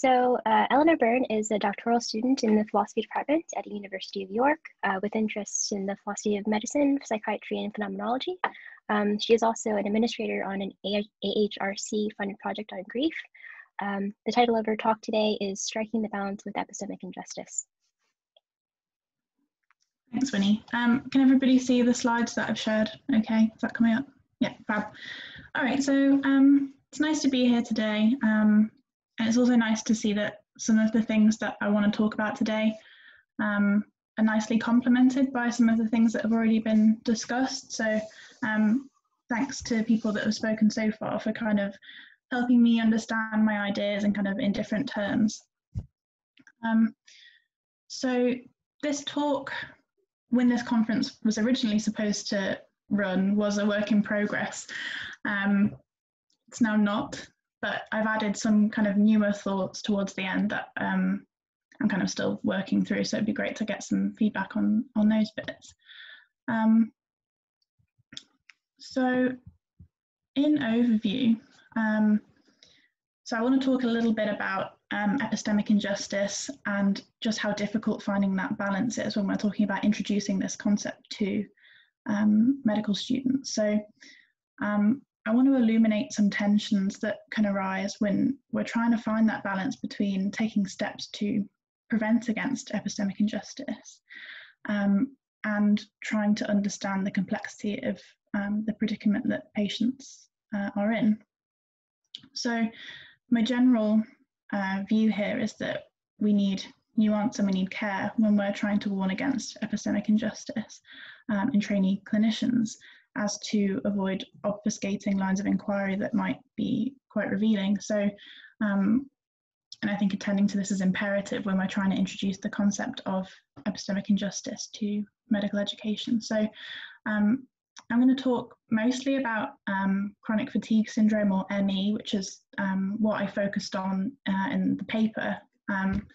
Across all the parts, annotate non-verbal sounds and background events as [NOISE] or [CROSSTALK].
so uh, Eleanor Byrne is a doctoral student in the philosophy department at the University of York uh, with interests in the philosophy of medicine, psychiatry, and phenomenology. Um, she is also an administrator on an AHRC funded project on grief. Um, the title of her talk today is Striking the Balance with Epistemic Injustice. Thanks, Winnie. Um, can everybody see the slides that I've shared? Okay, is that coming up? Yeah, fab. All right, so um, it's nice to be here today. Um, and it's also nice to see that some of the things that I want to talk about today um, are nicely complemented by some of the things that have already been discussed. So um, thanks to people that have spoken so far for kind of helping me understand my ideas and kind of in different terms. Um, so this talk, when this conference was originally supposed to run, was a work in progress. Um, it's now not, but I've added some kind of newer thoughts towards the end that um, I'm kind of still working through. So it'd be great to get some feedback on on those bits. Um, so in overview, um, so I want to talk a little bit about um, epistemic injustice and just how difficult finding that balance is when we're talking about introducing this concept to um, medical students. So um, I want to illuminate some tensions that can arise when we're trying to find that balance between taking steps to prevent against epistemic injustice um, and trying to understand the complexity of um, the predicament that patients uh, are in. So, my general uh, view here is that we need nuance and we need care when we're trying to warn against epistemic injustice um, in trainee clinicians as to avoid obfuscating lines of inquiry that might be quite revealing. So, um, and I think attending to this is imperative when we're trying to introduce the concept of epistemic injustice to medical education. So, um, I'm going to talk mostly about um, chronic fatigue syndrome or ME, which is um, what I focused on uh, in the paper. Um,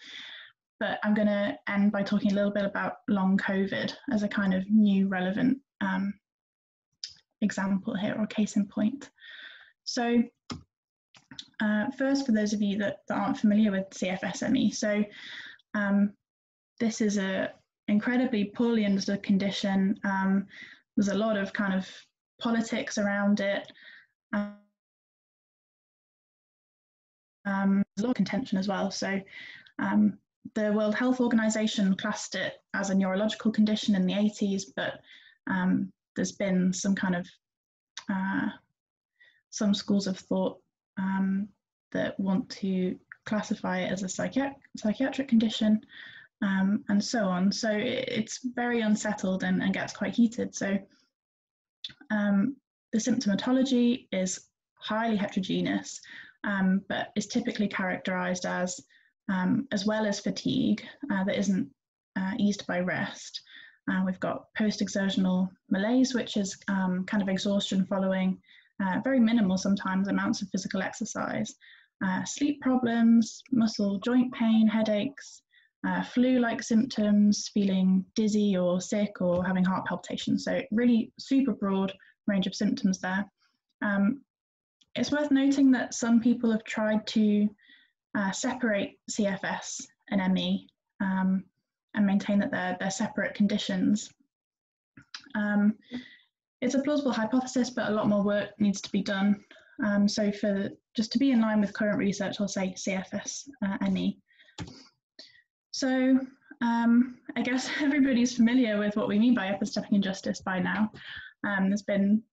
but I'm going to end by talking a little bit about long COVID as a kind of new relevant um, example here or case in point. So uh, first, for those of you that, that, aren't familiar with CFSME, so um, this is an incredibly poorly understood condition. Um, there's a lot of kind of politics around it. Um, there's a lot of contention as well. So um, the World Health Organization classed it as a neurological condition in the 80s, but um, there's been some kind of uh, some schools of thought um, that want to classify it as a psychiatric psychiatric condition um, and so on. So it's very unsettled and, and gets quite heated. So um, the symptomatology is highly heterogeneous, um, but is typically characterized as, um, as well as fatigue uh, that isn't uh, eased by rest, uh, we've got post-exertional malaise, which is um, kind of exhaustion following uh, very minimal sometimes amounts of physical exercise. Uh, sleep problems, muscle joint pain, headaches, uh, flu-like symptoms, feeling dizzy or sick or having heart palpitations. So really super broad range of symptoms there. Um, it's worth noting that some people have tried to uh, separate CFS and ME. Um, and maintain that they're, they're separate conditions. Um, it's a plausible hypothesis, but a lot more work needs to be done. Um, so for just to be in line with current research, I'll say CFS uh, ME. So um, I guess [LAUGHS] everybody's familiar with what we mean by epistemic injustice by now. Um, there's been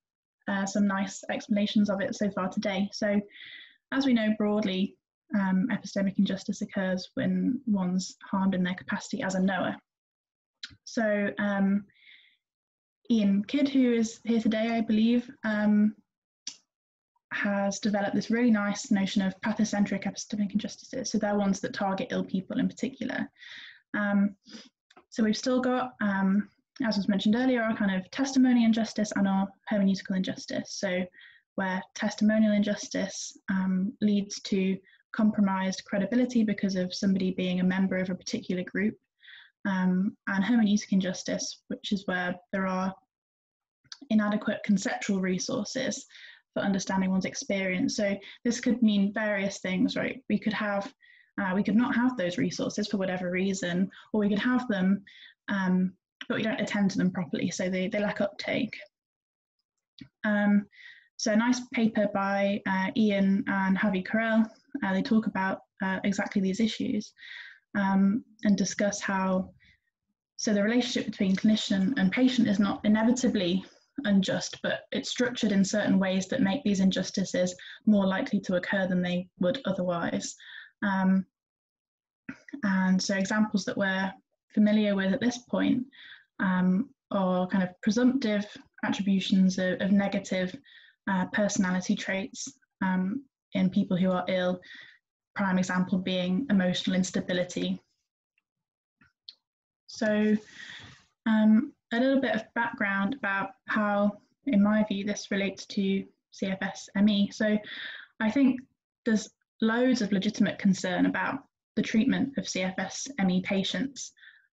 uh, some nice explanations of it so far today. So as we know broadly, um, epistemic injustice occurs when one's harmed in their capacity as a knower. So um, Ian Kidd, who is here today, I believe, um, has developed this really nice notion of pathocentric epistemic injustices. So they're ones that target ill people in particular. Um, so we've still got, um, as was mentioned earlier, our kind of testimony injustice and our hermeneutical injustice. So where testimonial injustice um, leads to compromised credibility because of somebody being a member of a particular group, um, and hermeneutic injustice, which is where there are inadequate conceptual resources for understanding one's experience. So this could mean various things, right? We could have Uh, we could not have those resources for whatever reason, or we could have them, um, but we don't attend to them properly, so they, they lack uptake. Um, so a nice paper by uh, Ian and Havi Carel, uh, they talk about uh, exactly these issues um, and discuss how, so the relationship between clinician and patient is not inevitably unjust, but it's structured in certain ways that make these injustices more likely to occur than they would otherwise. Um, and so examples that we're familiar with at this point um, are kind of presumptive attributions of, of negative uh, personality traits um, in people who are ill, prime example being emotional instability. So um, a little bit of background about how, in my view, this relates to CFS ME. So I think there's loads of legitimate concern about the treatment of CFS ME patients.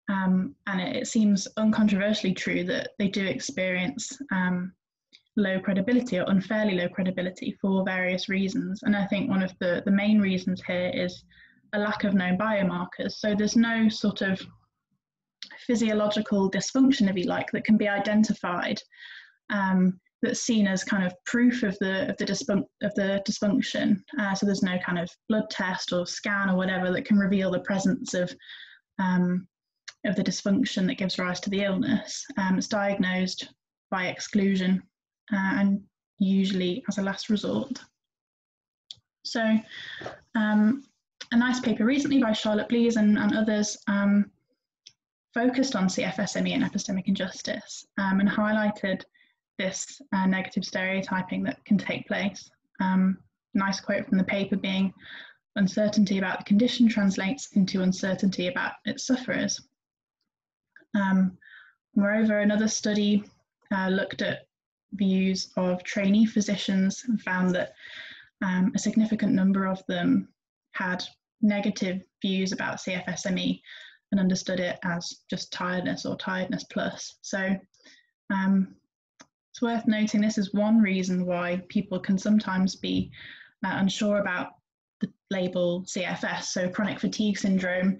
Um, and it, it, seems uncontroversially true that they do experience um, low credibility or unfairly low credibility for various reasons. And I think one of the, the main reasons here is a lack of known biomarkers. So there's no sort of physiological dysfunction, if you like, that can be identified. Um, that's seen as kind of proof of the of the, of the dysfunction. Uh, so there's no kind of blood test or scan or whatever that can reveal the presence of um, of the dysfunction that gives rise to the illness. Um, it's diagnosed by exclusion uh, and usually as a last resort. So um, a nice paper recently by Charlotte Blease and, and others um, focused on CFSME and epistemic injustice um, and highlighted this uh, negative stereotyping that can take place. Um, nice quote from the paper being uncertainty about the condition translates into uncertainty about its sufferers. Um, moreover, another study uh, looked at views of trainee physicians and found that um, a significant number of them had negative views about CFSME and understood it as just tiredness or tiredness plus. So um, it's worth noting this is one reason why people can sometimes be uh, unsure about the label CFS. So chronic fatigue syndrome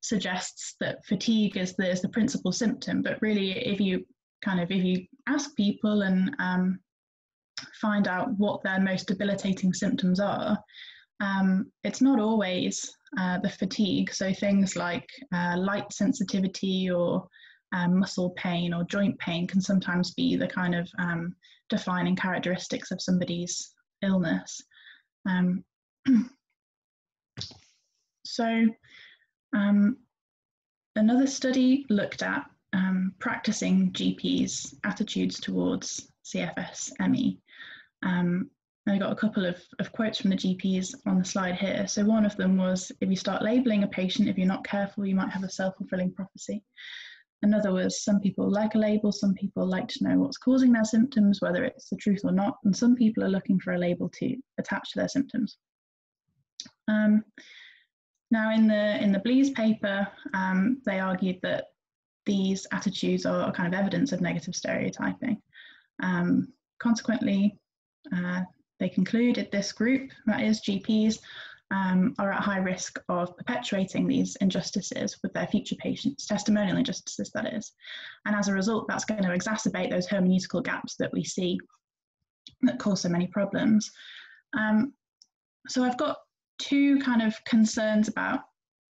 suggests that fatigue is the, is the principal symptom, but really if you kind of if you ask people and um, find out what their most debilitating symptoms are, um, it's not always uh, the fatigue. So things like uh, light sensitivity or um, muscle pain or joint pain can sometimes be the kind of um, defining characteristics of somebody's illness. Um, [CLEARS THROAT] so um, another study looked at um, practicing GPs' attitudes towards CFS ME. Um, I got a couple of, of quotes from the GPs on the slide here. So one of them was, if you start labeling a patient, if you're not careful, you might have a self-fulfilling prophecy. Another was, some people like a label, some people like to know what's causing their symptoms, whether it's the truth or not, and some people are looking for a label to attach to their symptoms. Um, now, in the in the Blease paper, um, they argued that these attitudes are kind of evidence of negative stereotyping. Um, consequently, uh, they concluded this group, that is GPs, um, are at high risk of perpetuating these injustices with their future patients, testimonial injustices, that is. And as a result, that's going to exacerbate those hermeneutical gaps that we see that cause so many problems. Um, so I've got two kind of concerns about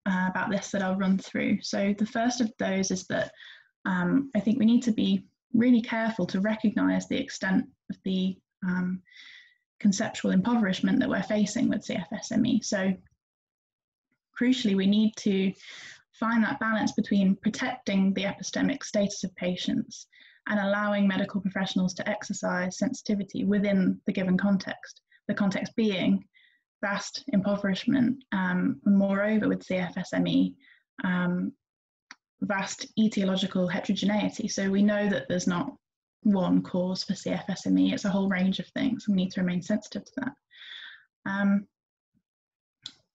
uh, about this that I'll run through. So the first of those is that um, I think we need to be really careful to recognise the extent of the um, conceptual impoverishment that we're facing with CFSME. So crucially, we need to find that balance between protecting the epistemic status of patients and allowing medical professionals to exercise sensitivity within the given context. The context being vast impoverishment, um, moreover with CFSME, um, vast etiological heterogeneity. So we know that there's not one cause for CFSME, it's a whole range of things. We need to remain sensitive to that. Um,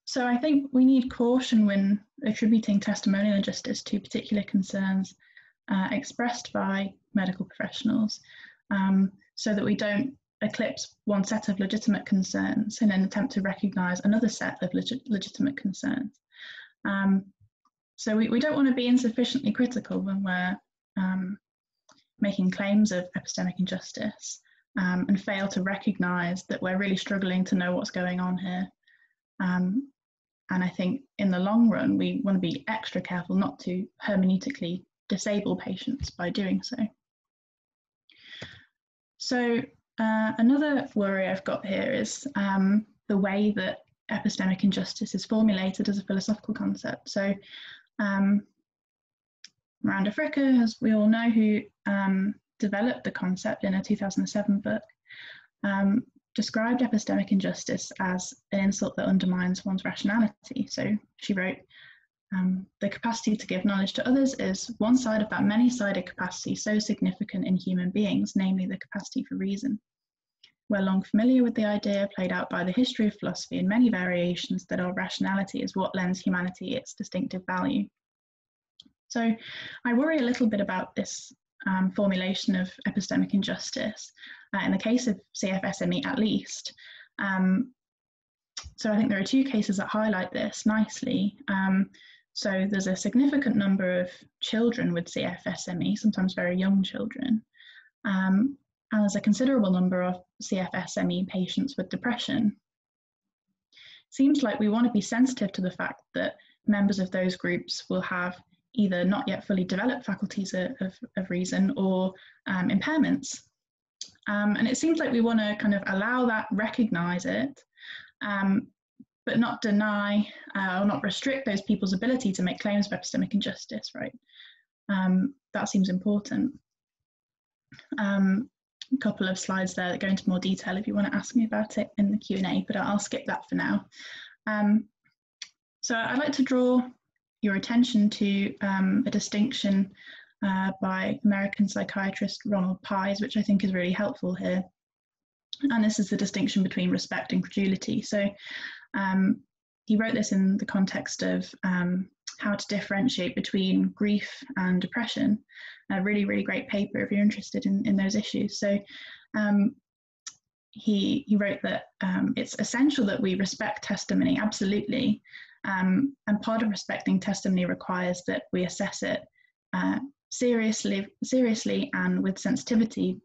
so I think we need caution when attributing testimonial injustice to particular concerns uh, expressed by medical professionals um, so that we don't eclipse one set of legitimate concerns in an attempt to recognise another set of legitimate concerns. Um, so we, we don't want to be insufficiently critical when we're um, making claims of epistemic injustice um, and fail to recognise that we're really struggling to know what's going on here. Um, and I think in the long run, we want to be extra careful not to hermeneutically disable patients by doing so. So uh, another worry I've got here is um, the way that epistemic injustice is formulated as a philosophical concept. So um, Miranda Fricker, as we all know, who um, developed the concept in a 2007 book, um, described epistemic injustice as an insult that undermines one's rationality. So she wrote, um, the capacity to give knowledge to others is one side of that many sided capacity so significant in human beings, namely the capacity for reason. We're long familiar with the idea played out by the history of philosophy in many variations that our rationality is what lends humanity its distinctive value. So I worry a little bit about this um, formulation of epistemic injustice, uh, in the case of CFSME at least. Um, so I think there are two cases that highlight this nicely. Um, so there's a significant number of children with CFSME, sometimes very young children, um, and there's a considerable number of CFSME patients with depression. Seems like we want to be sensitive to the fact that members of those groups will have either not yet fully developed faculties of, of, of reason or um, impairments. Um, and it seems like we want to kind of allow that, recognize it, um, but not deny uh, or not restrict those people's ability to make claims of epistemic injustice, right? Um, that seems important. Um, a couple of slides there that go into more detail if you want to ask me about it in the Q&A, but I'll skip that for now. Um, so I'd like to draw your attention to um, a distinction uh, by American psychiatrist Ronald Pies, which I think is really helpful here. And this is the distinction between respect and credulity. So um, he wrote this in the context of um, how to differentiate between grief and depression. A really, really great paper if you're interested in, in those issues. So um, he, he wrote that um, it's essential that we respect testimony, absolutely, um, and part of respecting testimony requires that we assess it uh, seriously, seriously and with sensitivity.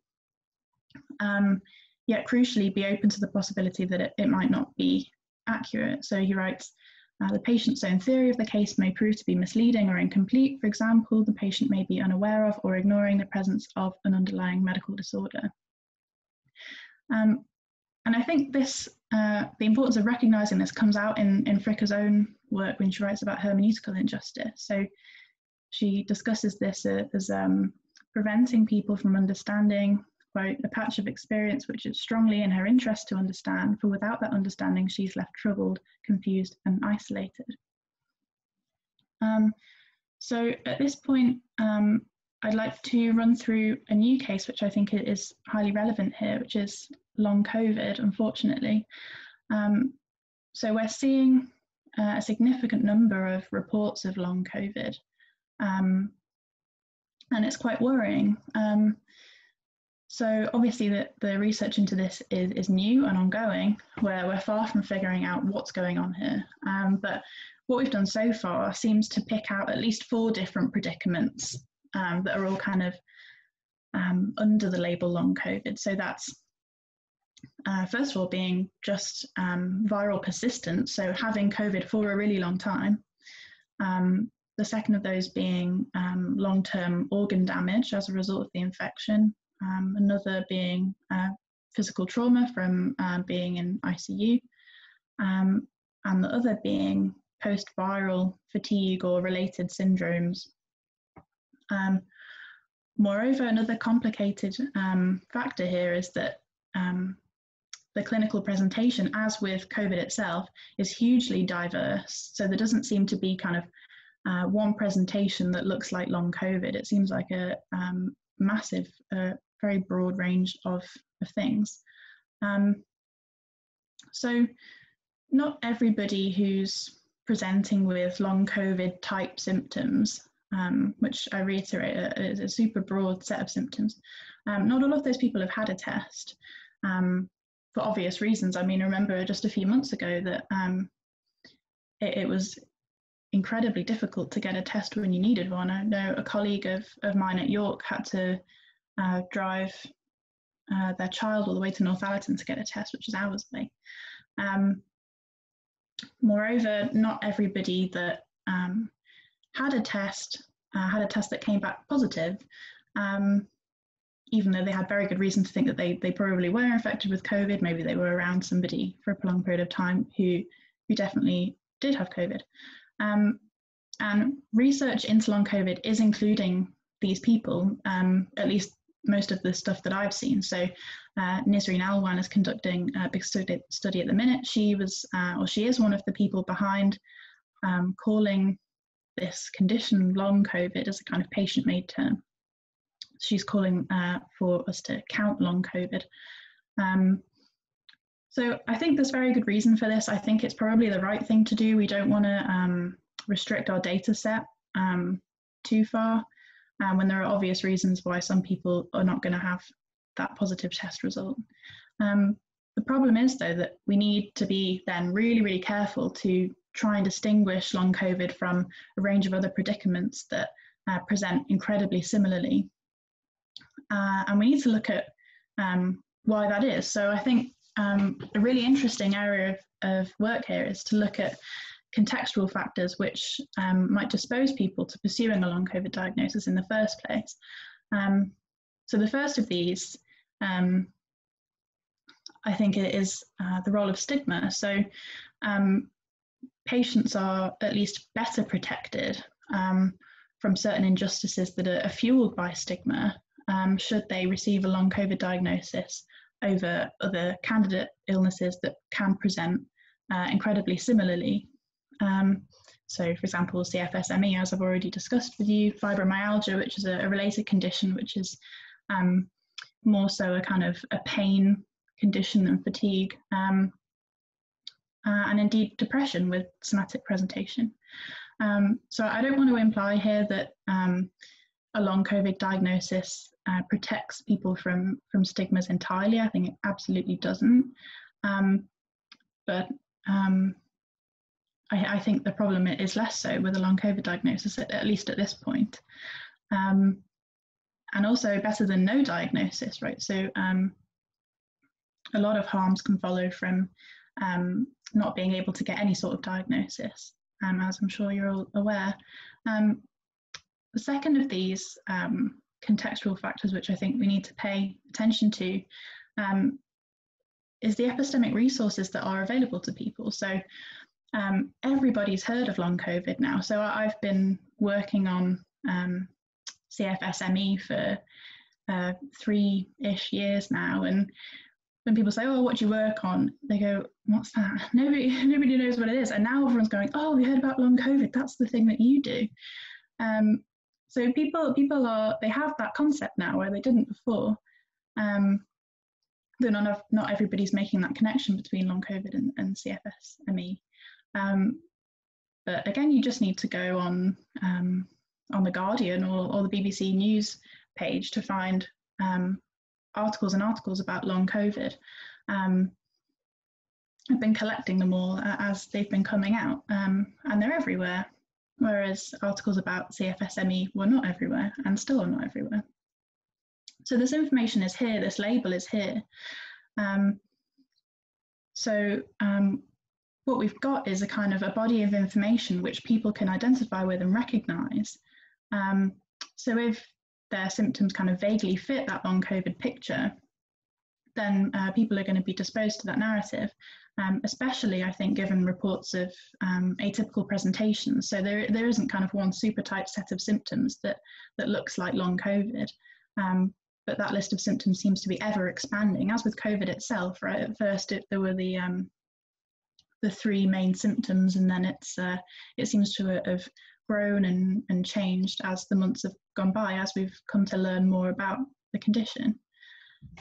Um, yet crucially, be open to the possibility that it, it might not be accurate. So he writes, uh, the patient's own theory of the case may prove to be misleading or incomplete. For example, the patient may be unaware of or ignoring the presence of an underlying medical disorder. Um, and I think this, uh, the importance of recognizing this comes out in, in Fricker's own work when she writes about hermeneutical injustice. So she discusses this as um, preventing people from understanding, quote, a patch of experience which it's strongly in her interest to understand, for without that understanding, she's left troubled, confused, and isolated. Um, so at this point, um, I'd like to run through a new case, which I think is highly relevant here, which is long COVID, unfortunately. Um, so we're seeing uh, a significant number of reports of long COVID, um, and it's quite worrying. So obviously the, the research into this is, is new and ongoing, where we're far from figuring out what's going on here. Um, but what we've done so far seems to pick out at least four different predicaments um, that are all kind of um, under the label long COVID. So that's uh, first of all being just um, viral persistence, so having COVID for a really long time. Um, the second of those being um, long term organ damage as a result of the infection. Um, another being uh, physical trauma from uh, being in ICU. Um, and the other being post viral fatigue or related syndromes. Um, moreover, another complicated factor here is that um, the clinical presentation, as with COVID itself, is hugely diverse. So there doesn't seem to be kind of uh, one presentation that looks like long COVID. It seems like a um, massive, uh, very broad range of, of things. Um, so not everybody who's presenting with long COVID type symptoms, um, which I reiterate is a super broad set of symptoms, um, not all of those people have had a test. um, for obvious reasons. I mean, I remember just a few months ago that um, it, it, was incredibly difficult to get a test when you needed one. I know a colleague of, of mine at York had to uh, drive uh, their child all the way to Northallerton to get a test, which is hours away. Um, moreover, not everybody that um, had a test uh, had a test that came back positive, um, even though they had very good reason to think that they, they probably were infected with COVID. Maybe they were around somebody for a prolonged period of time who, who definitely did have COVID. Um, and research into long COVID is including these people, um, at least most of the stuff that I've seen. So uh, Nisreen Alwan is conducting a big study, study at the minute. She was, uh, or she is one of the people behind um, calling this condition, long COVID, as a kind of patient made term. She's calling uh, for us to count long COVID. Um, so I think there's very good reason for this. I think it's probably the right thing to do. We don't want to um, restrict our data set um, too far um, when there are obvious reasons why some people are not going to have that positive test result. Um, the problem is, though, that we need to be then really, really careful to try and distinguish long COVID from a range of other predicaments that uh, present incredibly similarly. Uh, and we need to look at um, why that is. So I think um, a really interesting area of, of, work here is to look at contextual factors which um, might dispose people to pursuing a long COVID diagnosis in the first place. Um, so the first of these, um, I think it is uh, the role of stigma. So um, patients are at least better protected um, from certain injustices that are, fueled by stigma um, should they receive a long COVID diagnosis over other candidate illnesses that can present uh, incredibly similarly. Um, so, for example, CFSME, as I've already discussed with you, fibromyalgia, which is a, a related condition, which is um, more so a kind of a pain condition than fatigue. Um, uh, and indeed depression with somatic presentation. Um, so I don't want to imply here that um, a long COVID diagnosis uh, protects people from, from stigmas entirely. I think it absolutely doesn't. Um, but um, I, I, think the problem is less so with a long COVID diagnosis, at, at least at this point. Um, and also better than no diagnosis, right? So um, a lot of harms can follow from um, not being able to get any sort of diagnosis, um, as I'm sure you're all aware. Um, the second of these um, contextual factors, which I think we need to pay attention to, is the epistemic resources that are available to people. So um, everybody's heard of long COVID now. So I've been working on CFSME for uh, three-ish years now, and when people say, "Oh, what do you work on?" they go, "What's that?" [LAUGHS] Nobody, nobody knows what it is, and now everyone's going, "Oh, we heard about long COVID. That's the thing that you do." Um, so people, people are they have that concept now where they didn't before. Um, though not not everybody's making that connection between long COVID and, and CFS-ME. Um, but again, you just need to go on um, on the Guardian or, or the BBC News page to find um, articles and articles about long COVID. Um, I've been collecting them all as they've been coming out, um, and they're everywhere. Whereas articles about CFSME were not everywhere and still are not everywhere. So this information is here, this label is here. Um, so um, what we've got is a kind of a body of information which people can identify with and recognize. Um, so if their symptoms kind of vaguely fit that long COVID picture, then uh, people are going to be disposed to that narrative, um, especially I think given reports of um, atypical presentations. So there, there isn't kind of one super type set of symptoms that, that looks like long COVID. Um, but that list of symptoms seems to be ever expanding, as with COVID itself, right? At first, it, there were the um, the three main symptoms, and then it's uh, it seems to have grown and, and changed as the months have gone by, as we've come to learn more about the condition.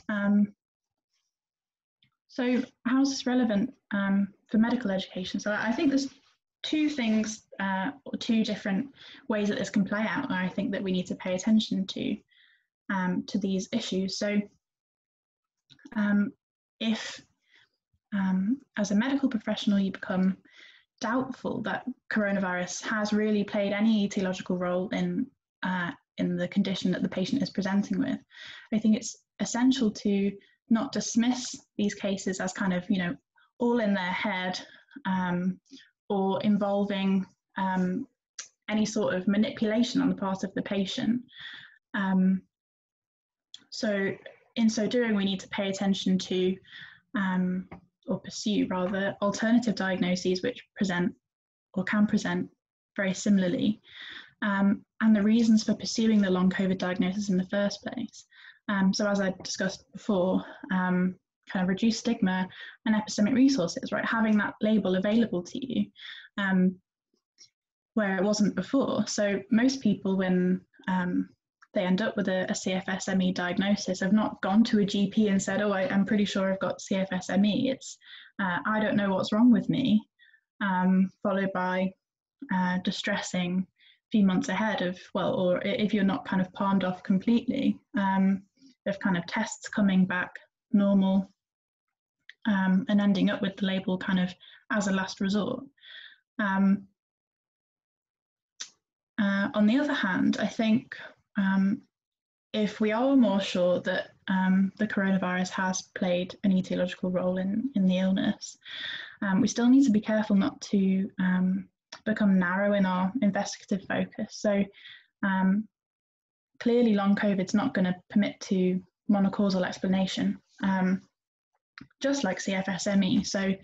Um, so how is this relevant um, for medical education? So I think there's two things, uh, or two different ways that this can play out, and I think that we need to pay attention to um, to these issues. So um, if, um, as a medical professional, you become doubtful that coronavirus has really played any etiological role in uh, in the condition that the patient is presenting with, I think it's essential to not dismiss these cases as kind of you know all in their head um, or involving um, any sort of manipulation on the part of the patient. Um, so in so doing, we need to pay attention to um, or pursue rather alternative diagnoses which present or can present very similarly um, and the reasons for pursuing the long COVID diagnosis in the first place. Um, so as I discussed before, um, kind of reduce stigma and epistemic resources, right? Having that label available to you um, where it wasn't before. So most people, when um, they end up with a, a CFSME diagnosis, I've not gone to a GP and said, "Oh, I, am pretty sure I've got CFSME." It's uh, I don't know what's wrong with me, um, followed by uh, distressing few months ahead of well, or if you're not kind of palmed off completely, um, of kind of tests coming back normal um, and ending up with the label kind of as a last resort. Um, uh, on the other hand, I think um, if we are more sure that um, the coronavirus has played an etiological role in, in the illness, um, we still need to be careful not to um, become narrow in our investigative focus. So um, clearly long COVID is not going to permit to monocausal explanation, um, just like CFSME. So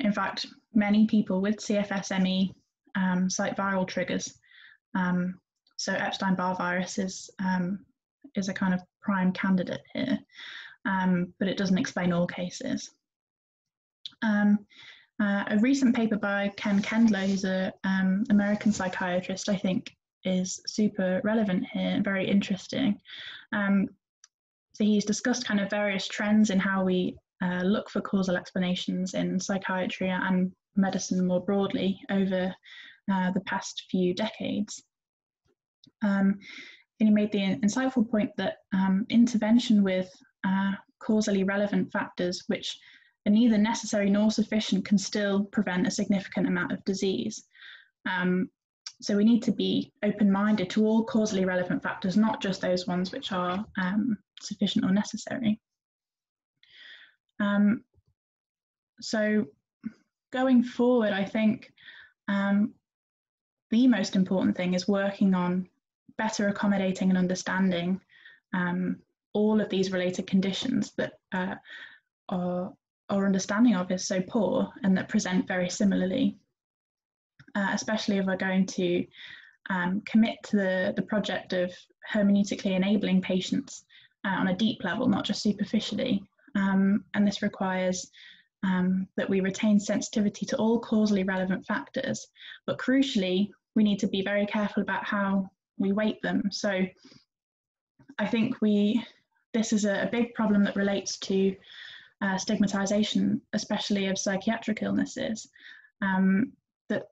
in fact, many people with CFSME cite viral triggers. Um, so Epstein-Barr virus is, um, is a kind of prime candidate here, um, but it doesn't explain all cases. Um, uh, a recent paper by Ken Kendler, who's an um, American psychiatrist, I think is super relevant here and very interesting. Um, so he's discussed kind of various trends in how we uh, look for causal explanations in psychiatry and medicine more broadly over uh, the past few decades. Um, and he made the insightful point that um, intervention with uh, causally relevant factors, which are neither necessary nor sufficient, can still prevent a significant amount of disease. Um, so we need to be open-minded to all causally relevant factors, not just those ones which are um, sufficient or necessary. Um, so going forward, I think um, the most important thing is working on better accommodating and understanding um, all of these related conditions that uh, our understanding of is so poor and that present very similarly, uh, especially if we're going to um, commit to the, the project of hermeneutically enabling patients uh, on a deep level, not just superficially. Um, and this requires um, that we retain sensitivity to all causally relevant factors, but crucially, we need to be very careful about how we weight them. So I think we this is a, a big problem that relates to uh, stigmatization, especially of psychiatric illnesses, um, that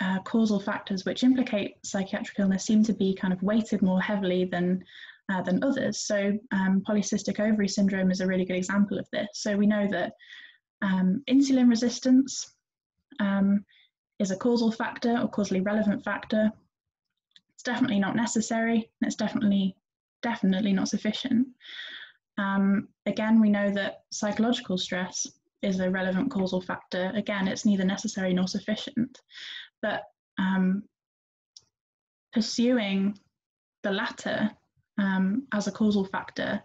uh, causal factors which implicate psychiatric illness seem to be kind of weighted more heavily than uh, than others. So um, polycystic ovary syndrome is a really good example of this. So we know that um, insulin resistance um, is a causal factor or causally relevant factor. Definitely not necessary, it's definitely definitely not sufficient. Um, again, we know that psychological stress is a relevant causal factor. Again, it's neither necessary nor sufficient. But um, pursuing the latter um, as a causal factor,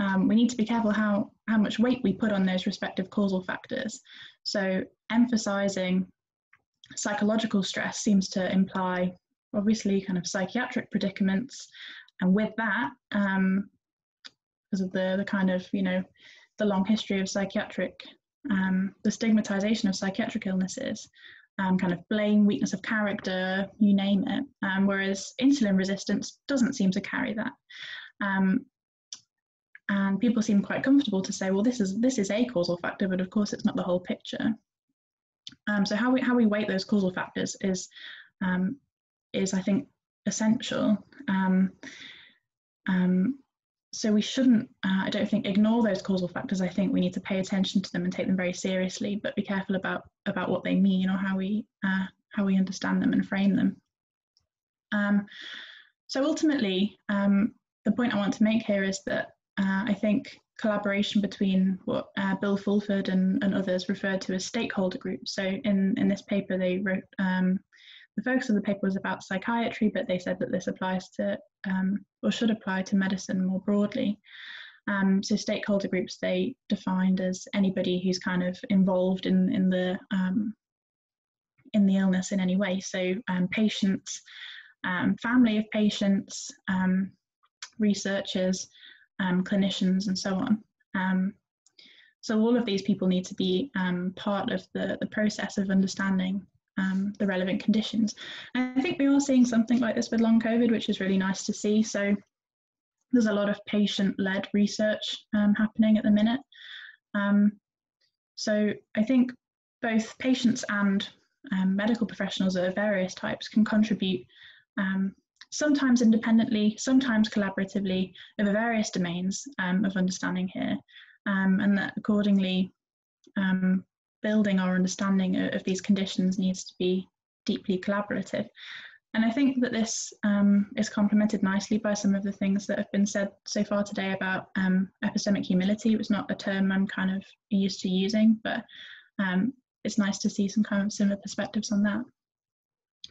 um, we need to be careful how, how much weight we put on those respective causal factors. So, emphasizing psychological stress seems to imply, obviously, kind of psychiatric predicaments. And with that, um, because of the, the kind of, you know, the long history of psychiatric, um, the stigmatization of psychiatric illnesses, um, kind of blame, weakness of character, you name it. Um, whereas insulin resistance doesn't seem to carry that. Um, and people seem quite comfortable to say, well, this is this is a causal factor, but of course it's not the whole picture. Um, so how we how we weight those causal factors is um, is I think essential. Um, um, so we shouldn't, uh, I don't think, ignore those causal factors. I think we need to pay attention to them and take them very seriously, but be careful about about what they mean or how we uh, how we understand them and frame them. Um, so ultimately, um, the point I want to make here is that uh, I think collaboration between what uh, Bill Fulford and, and others referred to as stakeholder groups. So in, in this paper, they wrote um, the focus of the paper was about psychiatry, but they said that this applies to um, or should apply to medicine more broadly. Um, so stakeholder groups they defined as anybody who's kind of involved in in the um, in the illness in any way. So um, patients, um, family of patients, um, researchers, clinicians, and so on. So all of these people need to be part of the, the process of understanding um, the relevant conditions. And I think we are seeing something like this with long COVID, which is really nice to see. So there's a lot of patient-led research um, happening at the minute. Um, so I think both patients and medical professionals of various types can contribute um, sometimes independently, sometimes collaboratively over various domains um, of understanding here, um, and that accordingly um, building our understanding of, of, these conditions needs to be deeply collaborative. And I think that this um, is complemented nicely by some of the things that have been said so far today about um, epistemic humility. It was not a term I'm kind of used to using, but um, it's nice to see some kind of similar perspectives on that.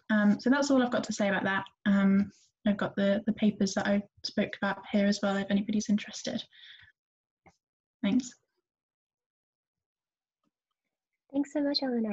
Um, so that's all I've got to say about that. Um, I've got the, the papers that I spoke about here as well, if anybody's interested. Thanks. Thanks so much, Eleanor.